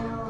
I